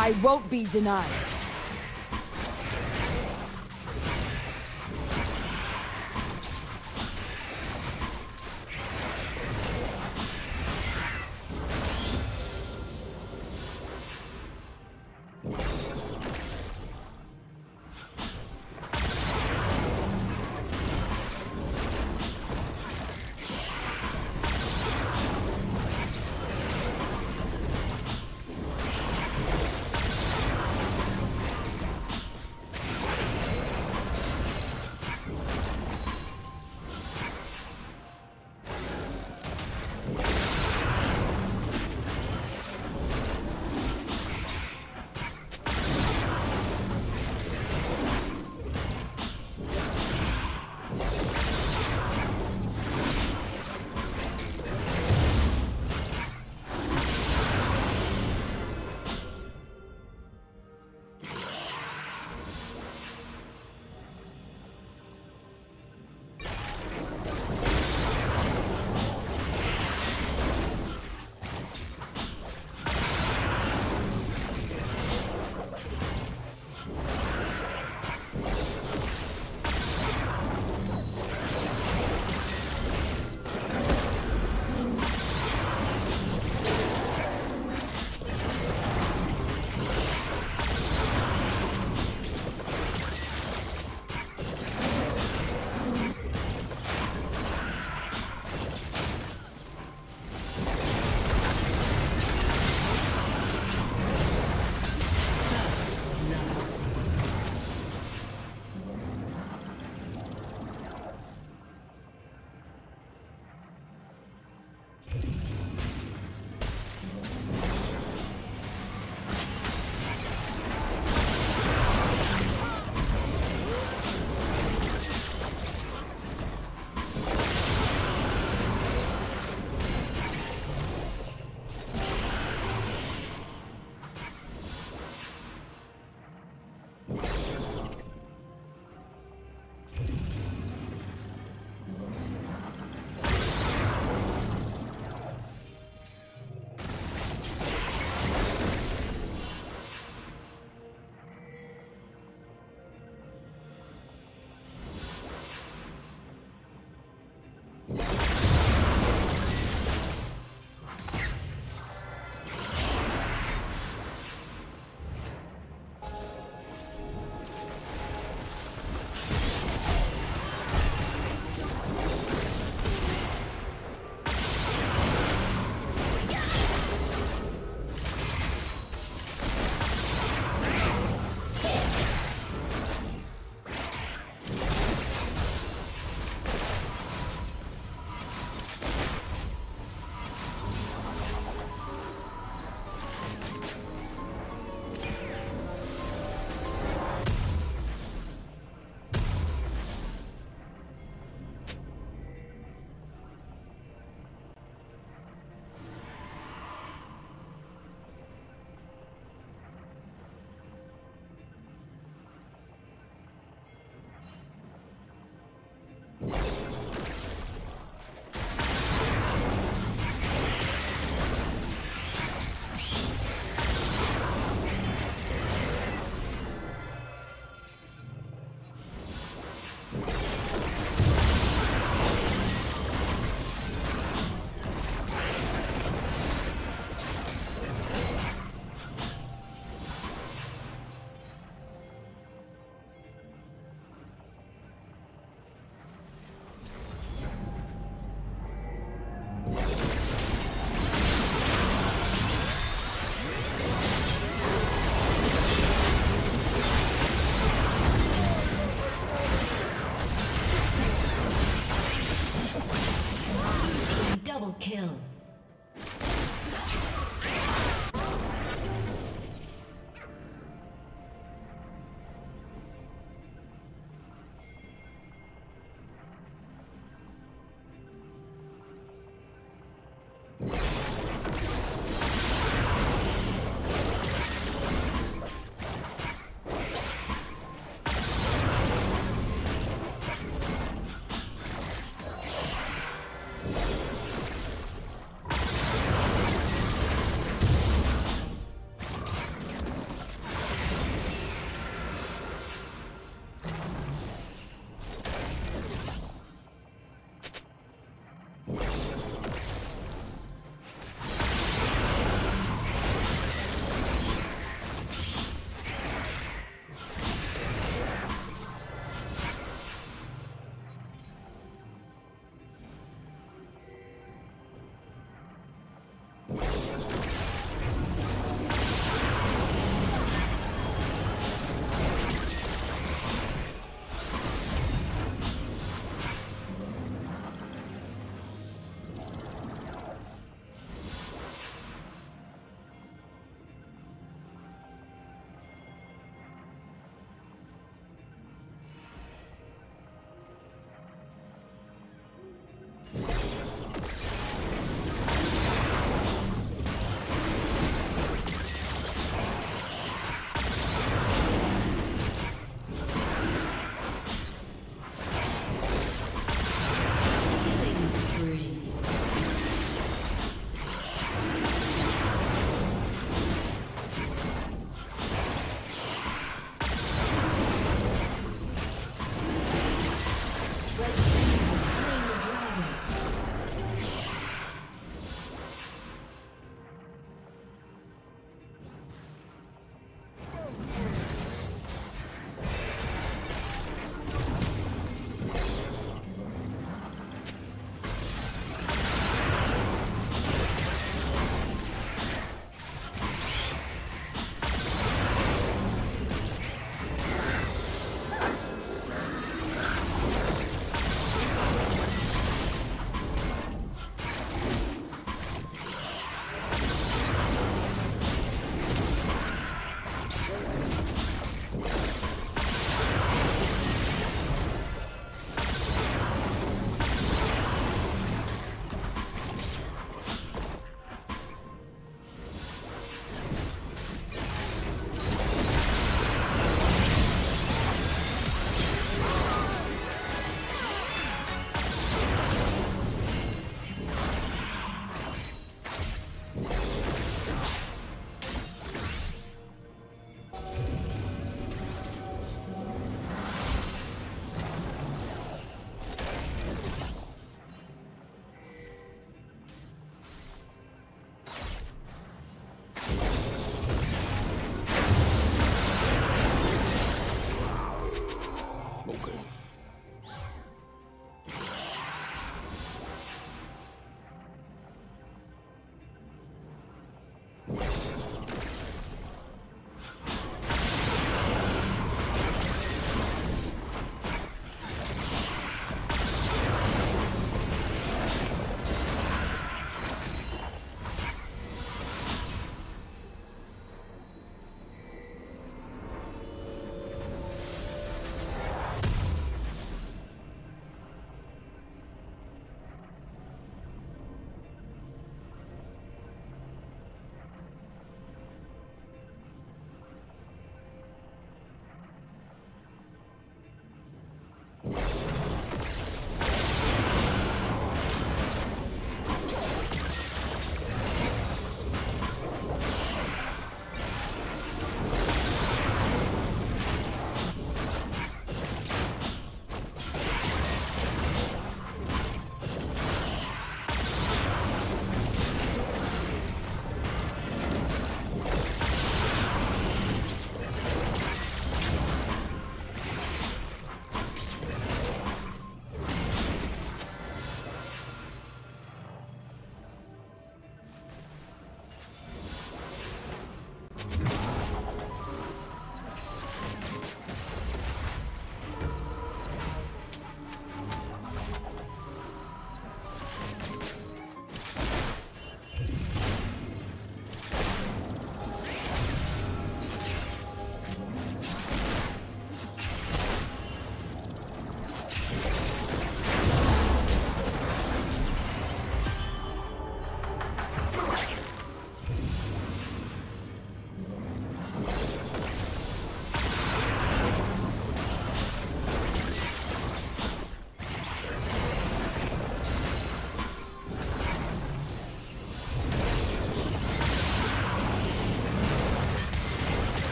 I won't be denied.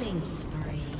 Killing spree.